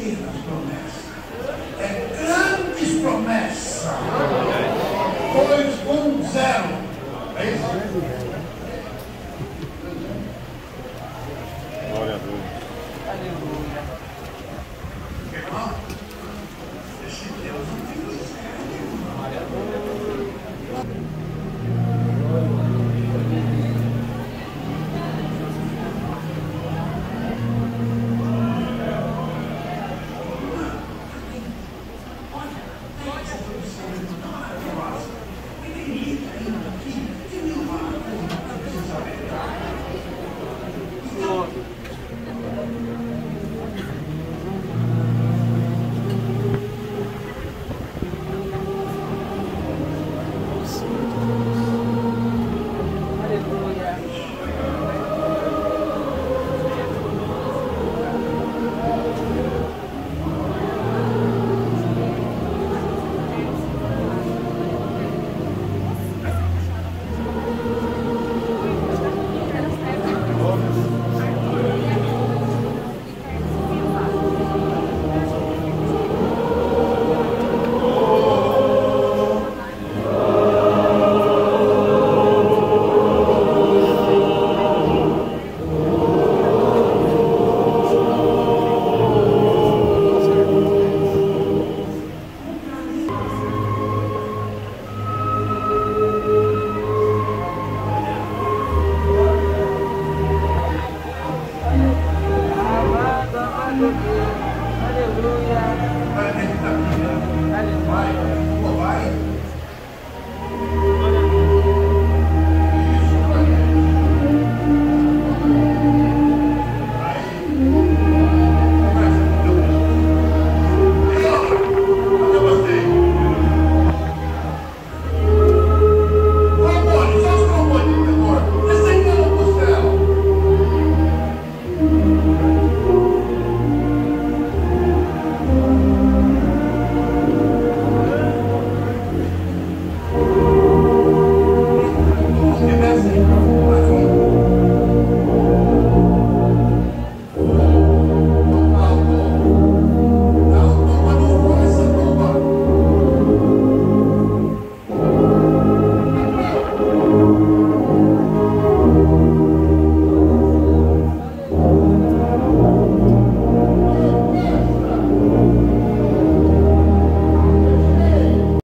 pequenas promessas, é grandes promessas. 2.0. É isso? Hallelujah. Hallelujah.